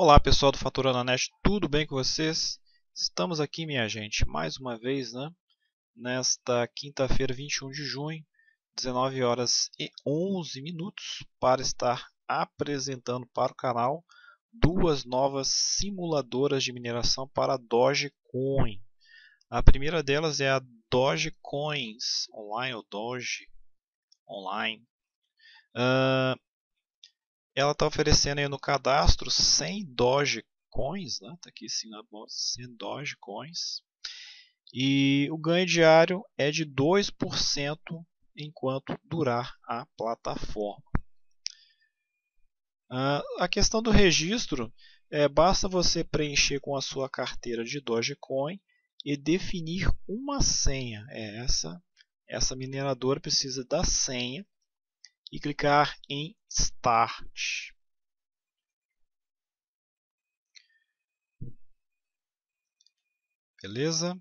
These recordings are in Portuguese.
Olá pessoal do Faturando Net, tudo bem com vocês? Estamos aqui, minha gente, mais uma vez, né? Nesta quinta-feira, 21 de junho, 19 horas e 11 minutos, para estar apresentando para o canal duas novas simuladoras de mineração para Dogecoin. A primeira delas é a Dogecoins Online, ou Doge Online. Uh, ela está oferecendo aí no cadastro 100 Dogecoins, né? Tá aqui sim na bolsa, 100 Dogecoins. E o ganho diário é de 2% enquanto durar a plataforma. Uh, a questão do registro é basta você preencher com a sua carteira de Dogecoin e definir uma senha. É essa essa mineradora precisa da senha e clicar em Start. Beleza?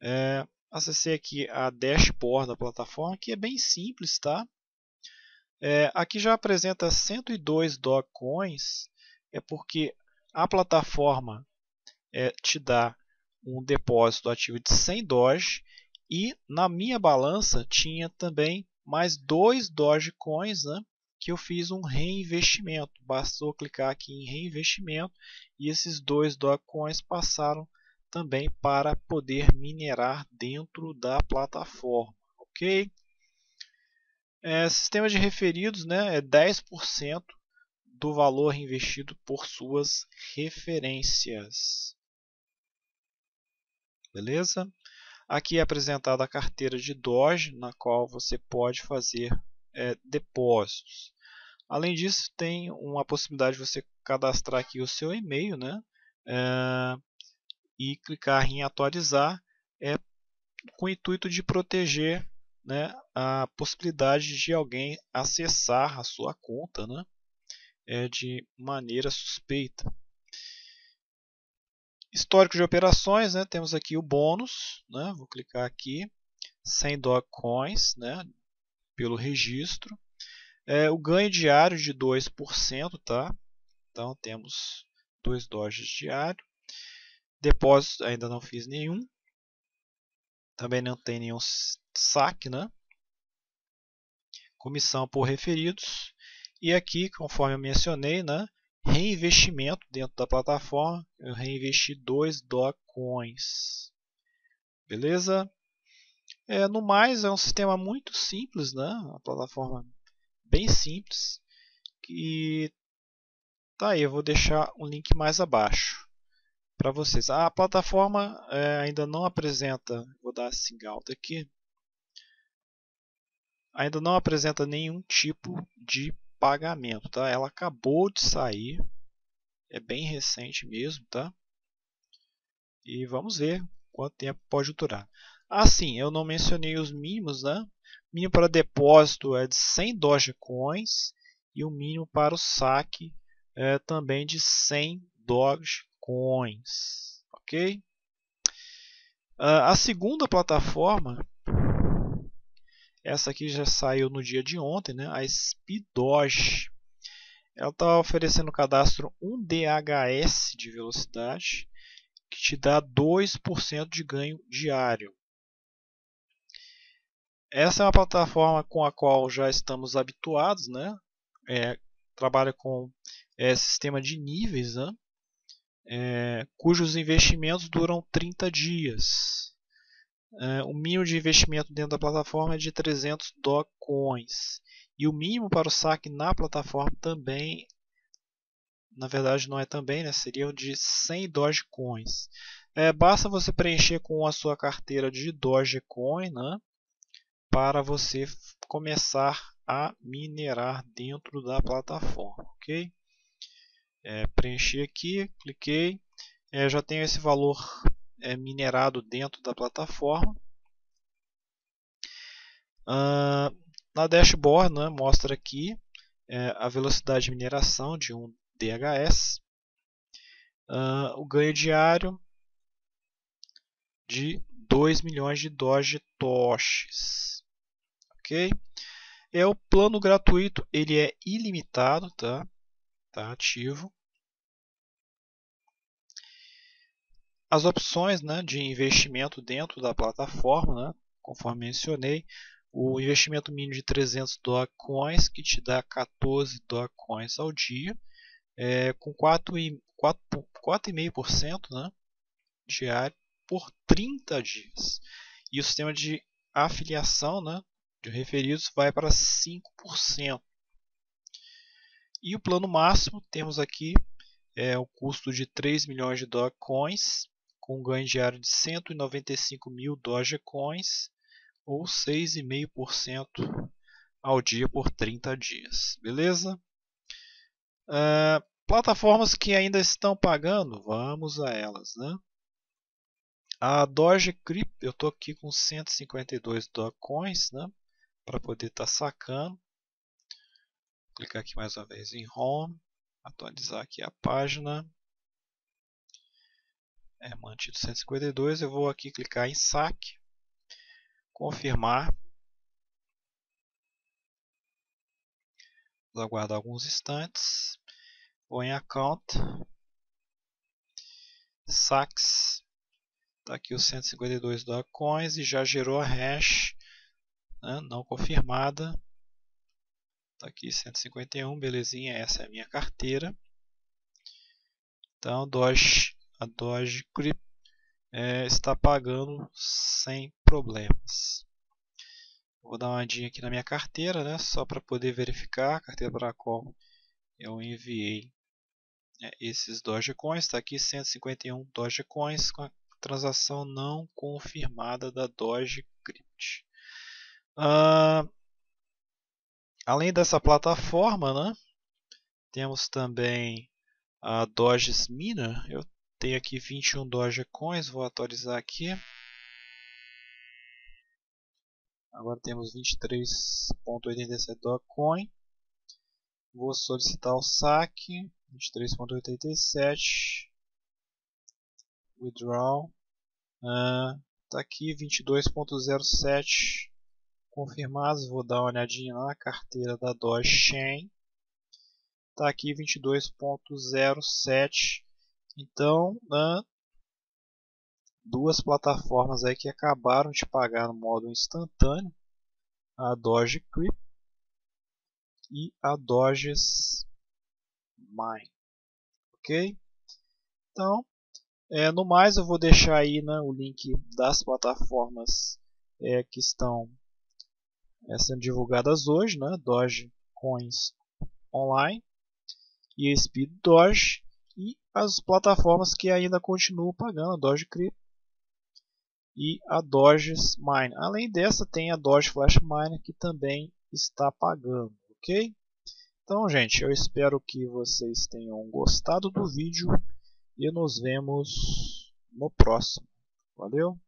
É, acessei aqui a dashboard da plataforma, que é bem simples, tá? É, aqui já apresenta 102 Dogecoins, é porque a plataforma é, te dá um depósito ativo de 100 Doge e na minha balança tinha também mais dois Dogecoins, né, que eu fiz um reinvestimento. Bastou clicar aqui em reinvestimento e esses dois Dogecoins passaram também para poder minerar dentro da plataforma, ok? É, sistema de referidos né, é 10% do valor investido por suas referências. Beleza? Aqui é apresentada a carteira de Doge, na qual você pode fazer é, depósitos. Além disso, tem uma possibilidade de você cadastrar aqui o seu e-mail né? É, e clicar em atualizar é, com o intuito de proteger né, a possibilidade de alguém acessar a sua conta né, é, de maneira suspeita. Histórico de operações, né? temos aqui o bônus, né? vou clicar aqui, 100 Dogecoins né? pelo registro. É, o ganho diário de 2%, tá? então temos 2 Doges diário. Depósito ainda não fiz nenhum, também não tem nenhum saque, né? comissão por referidos. E aqui, conforme eu mencionei, né? reinvestimento dentro da plataforma, eu reinvesti 2 Dogecoins. Beleza? É, no mais, é um sistema muito simples, né? Uma plataforma bem simples. Que tá aí, eu vou deixar um link mais abaixo para vocês. A plataforma é, ainda não apresenta, vou dar assim alto aqui, ainda não apresenta nenhum tipo de pagamento, tá? Ela acabou de sair, é bem recente mesmo, tá? E vamos ver quanto tempo pode durar. Assim, eu não mencionei os mínimos, né? Mínimo para depósito é de 100 Dogecoins e o mínimo para o saque é também de 100 Dogecoins, ok? Uh, a segunda plataforma essa aqui já saiu no dia de ontem, né? a Speedoge. Ela está oferecendo cadastro 1 DHS de velocidade, que te dá 2% de ganho diário. Essa é uma plataforma com a qual já estamos habituados, né? É, trabalha com é, sistema de níveis, né? É, cujos investimentos duram 30 dias. É, o mínimo de investimento dentro da plataforma é de 300 Dogecoins. E o mínimo para o saque na plataforma também, na verdade não é também, né, seria de 100 Dogecoins. É, basta você preencher com a sua carteira de Dogecoin né, para você começar a minerar dentro da plataforma. ok? É, preenchi aqui, cliquei, é, já tenho esse valor é minerado dentro da plataforma. Na dashboard né, mostra aqui é, a velocidade de mineração de um DHS, o ganho diário de 2 milhões de Doge Toshis. Ok? É o plano gratuito, ele é ilimitado, tá? Tá ativo. as opções né, de investimento dentro da plataforma, né, conforme mencionei, o investimento mínimo de 300 Dogecoins, que te dá 14 Dogecoins ao dia, é, com 4,5% né, diário por 30 dias. E o sistema de afiliação né, de referidos vai para 5%. E o plano máximo, temos aqui é, o custo de 3 milhões de Dogecoins, com um ganho diário de 195 mil Dogecoins, ou 6,5% ao dia por 30 dias. Beleza? Uh, plataformas que ainda estão pagando, vamos a elas. Né? A Dogecoin, eu estou aqui com 152 Dogecoins né, para poder estar tá sacando. Vou clicar aqui mais uma vez em Home, atualizar aqui a página. É mantido 152, eu vou aqui clicar em saque, confirmar. Vou aguardar alguns instantes. Vou em Account, Saques, Está aqui os 152 Dogecoins e já gerou a hash né, não confirmada. Está aqui 151, belezinha, essa é a minha carteira. Então Doge, a Doge Crypt é, está pagando sem problemas. Vou dar uma olhadinha aqui na minha carteira, né, só para poder verificar a carteira para a qual eu enviei é, esses Dogecoins. Está aqui 151 Dogecoins com a transação não confirmada da Doge Crypt. Uh, além dessa plataforma, né, temos também a Doges Mina. Eu tenho aqui 21 Dogecoins, vou atualizar aqui. Agora temos 23.87 Dogecoin. Vou solicitar o saque. 23.87 withdraw. Uh, tá aqui 22.07 confirmados. Vou dar uma olhadinha na carteira da Dogechain. Tá aqui 22.07. Então, uh, duas plataformas aí que acabaram de pagar no modo instantâneo, a Dogecoin e a Doges Mine, ok? Então, é, no mais, eu vou deixar aí né, o link das plataformas é, que estão sendo divulgadas hoje, né, Doge Coins Online e Speed Doge e as plataformas que ainda continuam pagando, a Doge Crypto e a Doge Mine. Além dessa, tem a Doge Flash Miner que também está pagando, ok? Então, gente, eu espero que vocês tenham gostado do vídeo e nos vemos no próximo. Valeu!